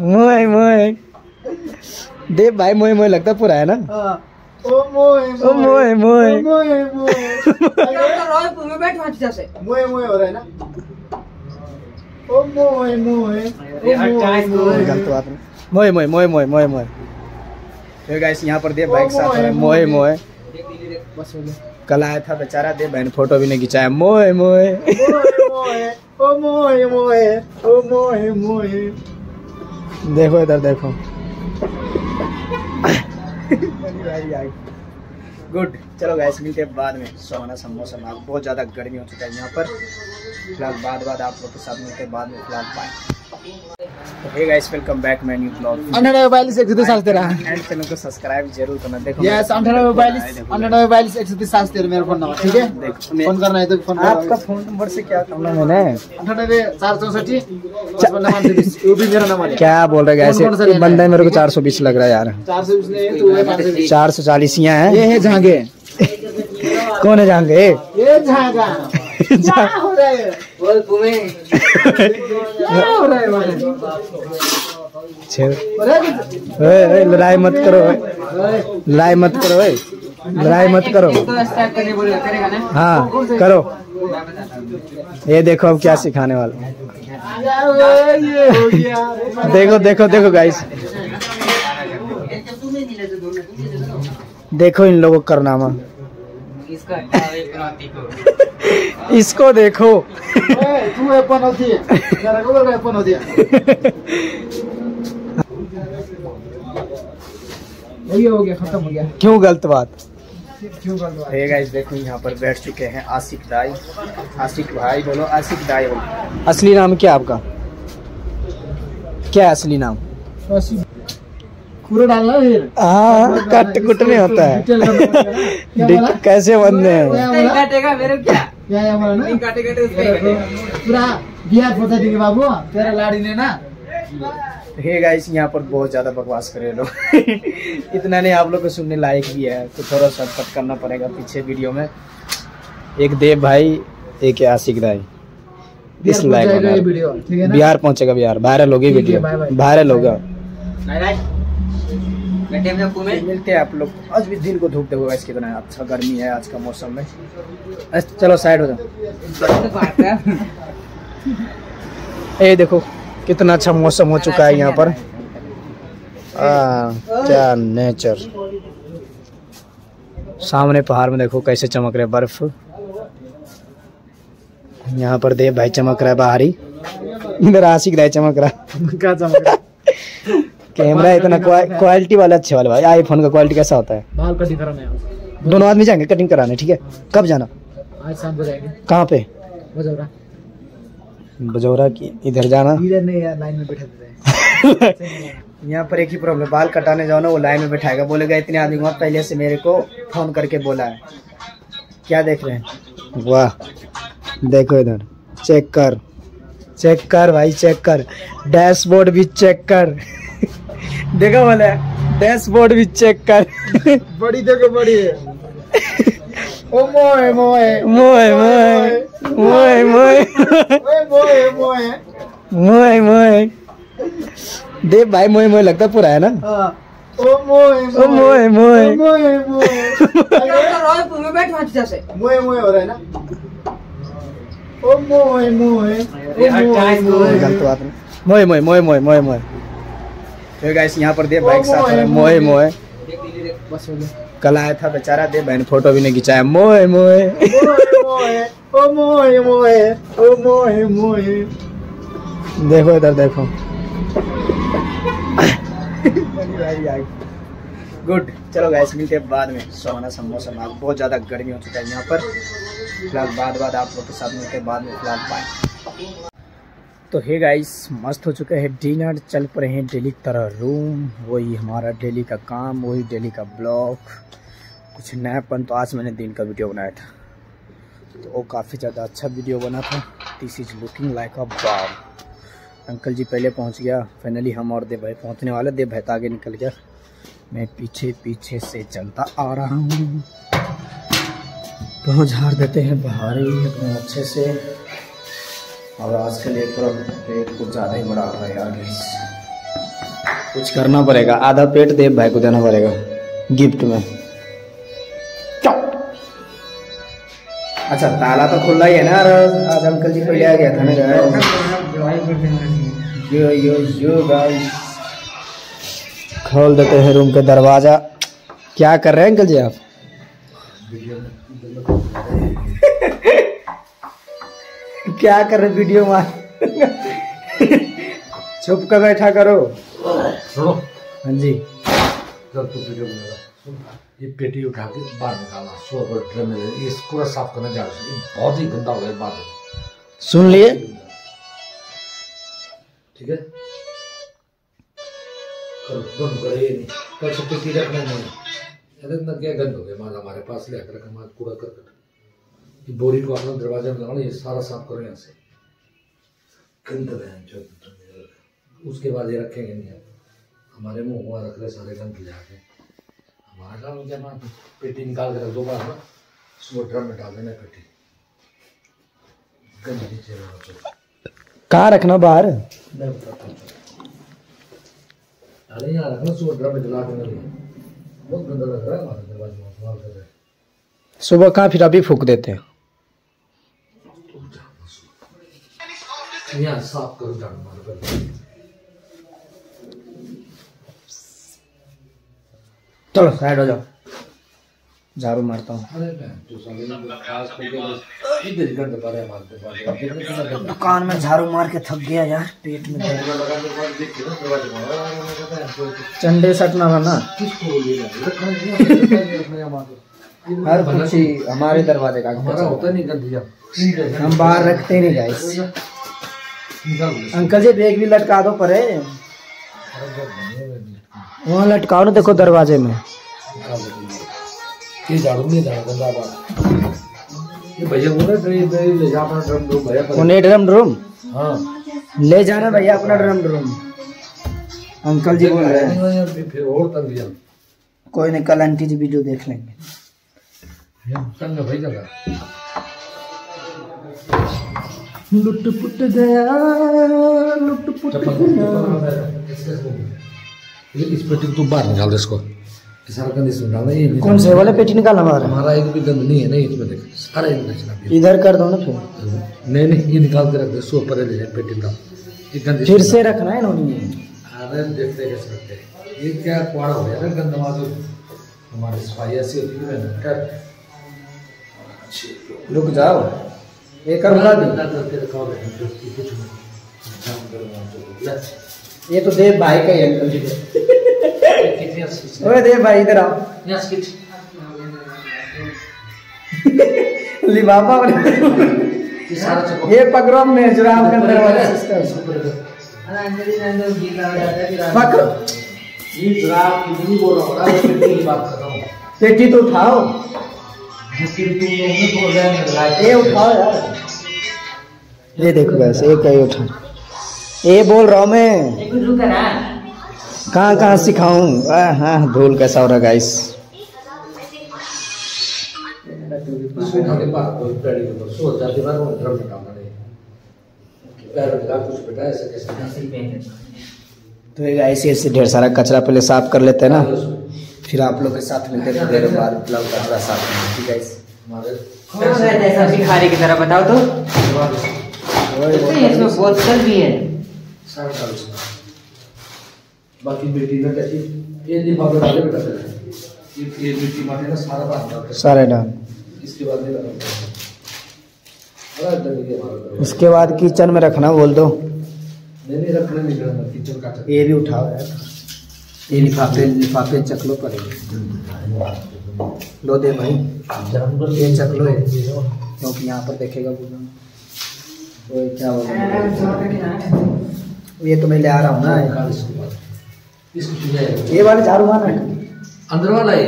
मोए। मोए देव भाई मोए मोए लगता पूरा है ना? ओ मोए मोए। गलत बात नहीं। मोए मोए मोए मोए मोए मोए। तो गाइस यहाँ पर देव भाई के साथ है मोए। मोए कल आया था बेचारा देव भाई ने फ़ोटो भी नहीं खिंचाया। मोए मोए। देखो इधर देखो। गुड चलो गैस मिलते हैं बाद में। सोना सा मौसम आप बहुत ज़्यादा गर्मी हो चुका है यहाँ पर। फ़िलहाल बाद बाद आप लोग के साथ मिलते हैं बाद में फ़िलहाल bye hey guys welcome back my new blog अंठानब्बे बयालीस एक सौ तीस सात तेरह एंड चैनल को सब्सक्राइब ज़रूर करना। देखो यस अंठानब्बे बयालीस अंठानब्बे बयालीस एक सौ तीस सात तेरह मेरा फ़ोन नंबर ठीक है? फ़ोन करना है तो फ़ोन आपका फ़ोन नंबर से क्या करना है? मैंने वो भी मेरा नंबर है। बोल रहे हैं कौन ऐसे बंदे मेरे को 420 लग रहा है यार। चार सौ नहीं है तो वो है चालीस यहाँ ये है है झांगे कौन है जाएँगे ये झांगा क्या हो रहा है बोल तुम्हें क्या हो रहा है भाई? लड़ाई मत करो लड़ाई मत करो, ओए। लड़ाई मत करो। हाँ करो। ये देखो अब क्या सिखाने वाला देखो देखो देखो गाइस देखो इन लोगों का कारनामा। इसको देखो। तू एपन होती है होती है ये हो गया खत्म हो गया। क्यों गलत बात? क्यों दो ये गाइस देखो यहाँ पर बैठ चुके हैं आसिक दाई। आशिक भाई बोलो आसिक दाई बोलो असली नाम क्या आपका? क्या है असली नाम? बस पूरा डालना फिर। हाँ कट कुट में होता है। कैसे बनते हैं क्या बोला? क्या? क्या बोला ना? पूरा बिहार पहुँचा देंगे बाबू। तेरा लाड़ी ने ना। हे गाइस यहाँ पर बहुत ज़्यादा बकवास करे लोग। इतना नहीं आप लोग को सुनने लायक भी है। तो थोड़ा सा कट करना पड़ेगा पीछे वीडियो में। एक देव भाई एक है आशिक दाई इस बिहार लायक पहुंचाएगा ये होना वीडियो है बिहार पहुंचेगा बिहार। वायरल होगी मिलते हैं आप लोग। आज भी दिन को धूप देखो गाइस कितना अच्छा गर्मी है आज का मौसम में। अच्छा, चलो साइड हो जाओ। ये देखो कितना अच्छा मौसम हो चुका है यहाँ पर। आ, क्या नेचर सामने पहाड़ में देखो कैसे चमक रहे बर्फ़। यहाँ पर देव भाई चमक रहा है बाहरी इधर आशिक दाई चमक रहा है। क्या चमक रहा? कैमरा इतना क्वालिटी वाला अच्छे वाला भाई आईफोन का क्वालिटी कैसा होता है? बाल कटिंग कराने आओ दोनों आदमी जाएँगे कटिंग कराने ठीक है? कब जाना? आज शाम को जाएँगे। कहाँ पे? बजौरा। बजौरा की इधर जाना। इधर नहीं यार लाइन में बैठे यहाँ पर एक ही प्रॉब्लम बाल कटाने जाओ ना वो लाइन में बैठाएगा। बोलेगा इतने आदमी वहाँ पहले से मेरे को फ़ोन करके बोला है। क्या देख रहे हैं? वाह। देखो इधर। चेक कर। चेक कर भाई चेक कर। डैशबोर्ड भी चेक कर। देखा बोला डैशबोर्ड भी चेक कर। बड़ी देखो बड़ी है। ओ मोए मोए। मोए मोए मोए मोए। मोए मोए। मोए मोए। देव भाई मोए मोए लगता पूरा है ना? हाँ। ओ मोए ओ मोए मोए। मोए। मोए मोए। मोए हो रहा है ना? ओ मोए मोए। ओ मोए मोए। गलत बात नहीं मोए मोए मोए मोए मोए मोए। तो गाइस यहाँ पर देव भाई के साथ है मोए मोए। बस हो गया। कल आया था बेचारा देव भाई ने फ़ोटो भी नहीं खिंचाया। मोए मोए। मोए ओ मोए मोए ओ मोए। मोए देखो इधर देखो। गुड चलो गैस मिलते हैं बाद में। सोना सा मौसम आज बहुत ज़्यादा गर्मी हो चुका है यहाँ पर। फ़िलहाल बाद बाद आप लोग के साथ मिलते हैं बाद में। फ़िलहाल बाय तो हे गाइस मस्त हो चुके हैं डिनर, चल पड़े हैं डेली तरह रूम वही हमारा डेली का काम, वही डेली का ब्लॉग। कुछ नयापन तो आज मैंने दिन का वीडियो बनाया था। तो वो काफ़ी ज़्यादा अच्छा वीडियो बना था। This is looking like a Bagh uncle जी पहले पहुँच गया। फाइनली हम और देव भाई पहुँचने वाले। देव भाई तो आगे निकल गया। मैं पीछे पीछे से चलता आ रहा हूँ। तो झाड़ देते हैं बाहर ही अच्छे से। और आज के लिए पूरा पेट कुछ ज़्यादा ही बड़ा हो रहा है यार कुछ करना पड़ेगा। आधा पेट देव भाई को देना पड़ेगा गिफ्ट में। अच्छा ताला तो खुला ही है ना आज अंकल जी पहले आ गया था ना यो यो यो खोल देते हैं रूम का दरवाज़ा। क्या कर रहे हैं अंकल जी आप? क्या कर रहे वीडियो में? छुप कर बैठा करो। सुनो। हाँ जी। जब तू वीडियो बना ये पेटी उठा के बाहर निकालना। सो अगर ड्रम में ये पूरा साफ़ करना जा रहा है। बहुत ही गंदा हो गया बाहर। सुन लिए? ठीक है? करो बंद करो ये नहीं। कल से पेटी रखना नहीं अरे ना क्या गंद हो गया? माल हमारे पास ले आकर माल कूड़ा करकट ये बोरी को अपना दरवाजे में लगाना ये सारा साफ़ करो यहाँ से। गंद है जो उसके बाद ये रखेंगे नहीं हमारे मुँह हुआ रख रहे सारे गंद ले आके हमारा काम क्या ना पेटी निकाल के रख दो बार ना। सुबह ड्रम में डाल देना पेटी। गंद नीचे रहना चाहिए। कहाँ रखना बाहर? मैं बताता हूँ। अरे यहाँ रखना सुबह ड्रम में जला के बहुत गंदा लग रहा है हमारे दरवाजे में कर सुबह कहाँ फिर अभी फूक देते हैं? यहाँ साफ़ करो झाड़ू मार कर चलो साइड हो जाओ। झाड़ू मारता हूँ। गंद दुकान में झाड़ू मार के थक गया यार पेट में तो चंडे सटना था ना। हमारे हर कुछ ही हमारे दरवाजे का हमारा होता नहीं हम बाहर रखते नहीं गाइस अंकल जी बैग भी लटका दो परे। वहाँ लटकाओ ना देखो दरवाजे में। ये झाड़ू नहीं झाड़ू गंदा बात ये भैया बोल ले जा अपना ड्रम दो भैया उन्हें ड्रम ड्रूम हाँ। ले जाना भैया अपना ड्रम ड्रूम अंकल जी बोल रहे हैं। फिर और तंग दिया कोई नहीं कल आंटी जी वीडियो देख लेंगे। तंग भाई जगह लुट पुट गया लुट पुट ये इस पेटी को तू बाहर निकाल दे इसको। सारा गंद इसमें डालना ये कौन से वाले पेटी निकाल हमारा हमारा एक भी गंद नहीं है नहीं इसमें देख सारा भी इधर कर दो ना फिर। नहीं नहीं ये निकाल के रख दे सो पर ले जाए पेटी डाल ये गंद फिर से रखना है इन्होंने अरे देखते कैसे रखते हैं। ये क्या कुआड़ा हो गया ना गंद माजू हमारी सफ़ाई ऐसी होती है कर रुक जाओ। ये कर उठा दी। गंदा करके रखा हुआ जो कि कुछ नहीं। जाम करो वहाँ पे। ले। ये तो देव भाई का ही अंकल जी ओए देव भाई इधर आओ। लिबाबा वाले ये पकड़ो में जुराब का दरवाज़ा सिस्टम पकड़ो। ये जुराब की नहीं बोल रहा हूँ पेटी तो उठाओ। ये देखो वैसे ये कहीं उठा। ये बोल रहा हूँ मैं। कहाँ कहाँ सिखाऊं? हाँ धूल कैसा हो रहा गाइस। तो गाइस ऐसे ढेर सारा कचरा पहले साफ़ कर लेते हैं ना। फिर आप लोग के साथ मिलते हैं देर बाद मतलब कचरा साफ़ करते हैं? गाइस हमारे भिखारी की तरह बताओ तो? इसमें बोतल भी है। सारा डाल इसमें बाकी बेटी का कैसी ये लिफाफे डाले बेटा ये ये मिट्टी माटे ना सारा डाल सारे डाल। इसके बाद नहीं लगा अरे डर गया हमारा दरवाज़ा। उसके बाद किचन में रखना बोल दो। नहीं नहीं रखने नहीं करना किचन का ये भी उठाओ यार। ये लिफाफे लिफाफे चकलो पड़ेंगे लो दे भाई। ये चकलो है। क्योंकि यहाँ पर देखेगा पूरा वो क्या बोल ये तो मैं ले आ रहा हूँ ना। चुनाया ये वाले झाड़ू है। अंदर वाला है?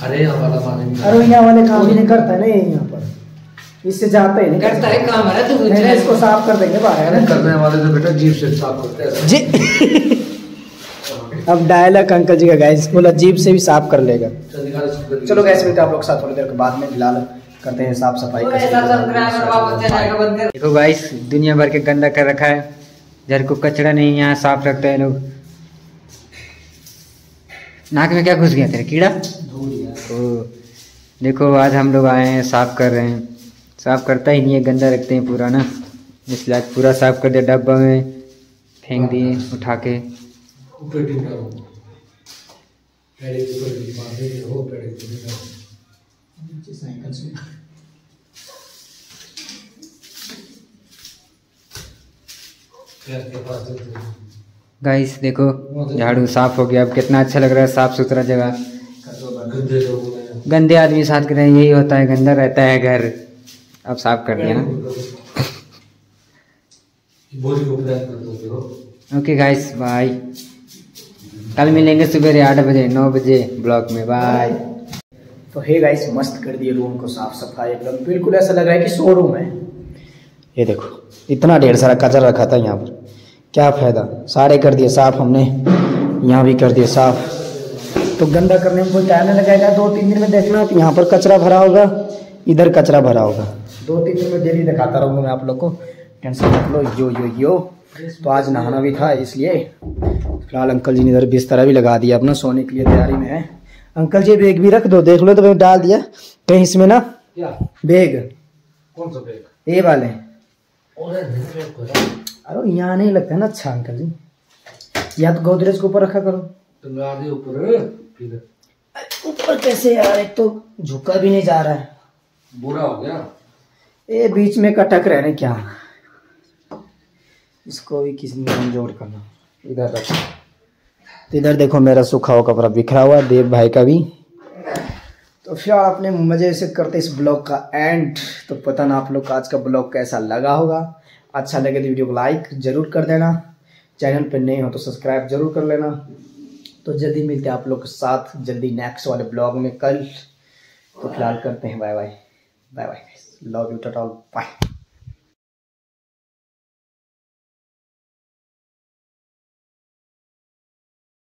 अरे यहाँ वाला माने अरे यहाँ वाले काम नहीं करता है ना ये यहाँ पर। इससे जाता ही नहीं। करता है काम है तो इसको साफ़ कर देंगे बाहर। करने वाले तो बेटा जीप से साफ़ करते हैं। जी। अब डायलॉग अंकल जी का गाइस बोला जीप से भी साफ़ कर लेगा। चल गैस मिलते हैं आप लोग साथ थोड़ी देर के बाद में फ़िलहाल करते हैं साफ़ सफ़ाई देखो गाइस दुनिया भर के गंदा कर रखा है। घर को कचरा नहीं यहाँ साफ़ रखते हैं लोग। नाक में क्या घुस गया तेरे कीड़ा? ओ देखो आज हम लोग आए हैं साफ़ कर रहे हैं। साफ़ करता ही नहीं है गंदा रखते हैं पूरा ना। इसलिए आज पूरा साफ़ कर दिया डब्बा में फेंक दिए उठा के। ऊपर टीम डालो पेड़े के ऊपर टीम मार देंगे हो पेड़े के ऊपर डालो पैर के पास देते गाइस देखो झाड़ू साफ़ हो गया। अब कितना अच्छा लग रहा है साफ़ सुथरा जगह गंदे आदमी साथ करें यही होता है गंदा रहता है घर। अब साफ़ कर दिया ना। हो। ओके गाइस बाय कल मिलेंगे सुबह आठ बजे नौ बजे ब्लॉक में बाय तो हे गाइस मस्त कर दिए रूम को साफ़ सफ़ाई एकदम। बिल्कुल ऐसा लग रहा है कि शोरूम है। ये देखो इतना ढेर सारा कचरा रखा था यहाँ पर। क्या फ़ायदा? सारे कर दिए साफ़ हमने। यहाँ भी कर दिए साफ़। तो गंदा करने में कोई टाइम नहीं लगेगा। दो तीन दिन में देखना। तो यहाँ पर कचरा भरा होगा इधर कचरा भरा होगा। दो तीन दिन में डेली दिखाता रहूँगा मैं आप लोग को। टेंशन मत लो। यो यो यो। तो आज नहाना भी था इसलिए फ़िलहाल अंकल जी ने इधर बिस्तर भी लगा दिया अपना सोने के लिए तैयारी में है। अंकल जी बैग भी रख दो देख लो तो मैं डाल दिया। कहीं इसमें ना क्या? बैग। कौन सा बैग? ये वाले। रहा अरे यहाँ नहीं लगता है ना अच्छा अंकल जी। या तो गोदरेज के ऊपर रखा करो। तो ऊपर ऊपर कैसे यार एक तो झुका भी नहीं जा रहा है। बुरा हो गया। ये बीच में कटक रहे क्या? इसको भी किसी ने जोड़ करना। इधर रख। तो इधर देखो मेरा सूखा हुआ कपड़ा बिखरा हुआ देव भाई का भी। तो फिर आपने मज़े से करते इस ब्लॉग का एंड तो पता ना आप लोग का आज का ब्लॉग कैसा लगा होगा। अच्छा लगे तो वीडियो को लाइक ज़रूर कर देना। चैनल पर नहीं हो तो सब्सक्राइब ज़रूर कर लेना। तो जल्दी मिलते हैं आप लोग के साथ जल्दी नेक्स्ट वाले ब्लॉग में कल। तो फ़िलहाल करते हैं bye bye bye bye love you tall bye